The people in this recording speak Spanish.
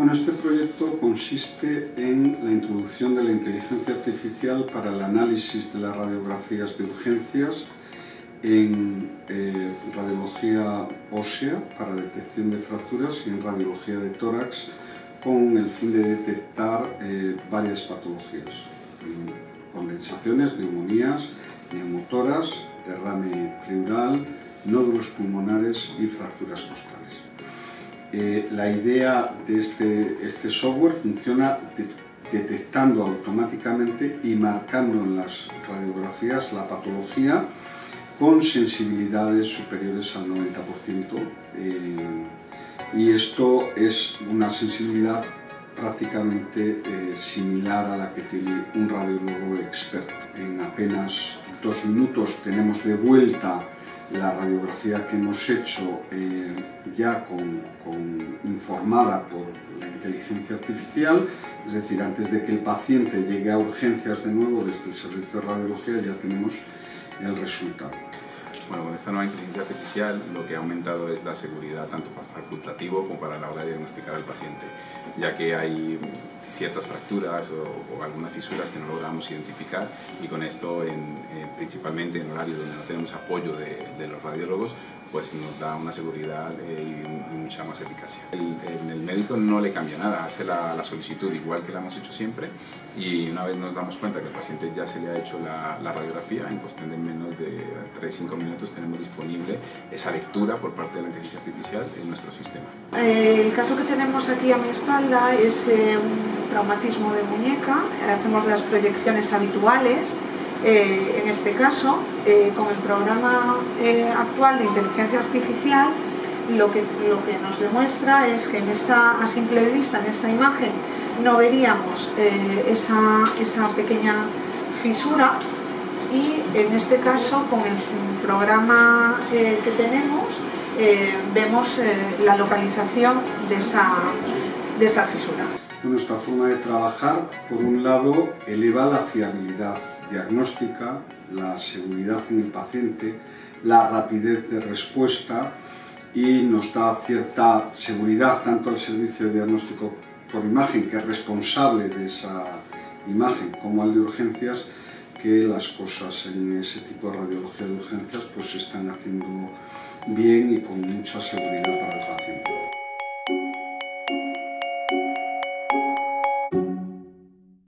Bueno, este proyecto consiste en la introducción de la inteligencia artificial para el análisis de las radiografías de urgencias en eh, radiología ósea para detección de fracturas y en radiología de tórax con el fin de detectar eh, varias patologías, condensaciones, neumonías, neumotoras, derrame pleural, nódulos pulmonares y fracturas costales. Eh, la idea de este, este software funciona detectando automáticamente y marcando en las radiografías la patología con sensibilidades superiores al 90%. Eh, y esto es una sensibilidad prácticamente eh, similar a la que tiene un radiólogo experto. En apenas dos minutos tenemos de vuelta la radiografía que hemos hecho eh, ya con, informada por la inteligencia artificial, es decir, antes de que el paciente llegue a urgencias de nuevo desde el servicio de radiología ya tenemos el resultado. Bueno, con esta nueva inteligencia artificial lo que ha aumentado es la seguridad tanto facultativo como para la hora de diagnosticar al paciente, ya que hay ciertas fracturas o, algunas fisuras que no logramos identificar y con esto, en, principalmente en horarios donde no tenemos apoyo de los radiólogos, pues nos da una seguridad eh, y, mucha más eficacia. El, el, médico no le cambia nada, hace la, solicitud igual que la hemos hecho siempre y una vez nos damos cuenta que el paciente ya se le ha hecho la, radiografía, en cuestión de menos de 3-5 minutos tenemos disponible esa lectura por parte de la inteligencia artificial en nuestro sistema. Eh, el caso que tenemos aquí a mi espalda es eh, un traumatismo de muñeca, hacemos las proyecciones habituales eh, en este caso, eh, con el programa eh, actual de inteligencia artificial, lo que, lo que nos demuestra es que en esta, a simple vista, en esta imagen, no veríamos esa, esa, pequeña fisura y en este caso, con el programa que tenemos, vemos la localización de esa, de esa fisura. Nuestra forma de trabajar, por un lado, eleva la fiabilidad diagnóstica, la seguridad en el paciente, la rapidez de respuesta y nos da cierta seguridad tanto al servicio de diagnóstico por imagen, que es responsable de esa imagen, como al de urgencias, que las cosas en ese tipo de radiología de urgencias pues se están haciendo bien y con mucha seguridad para el paciente.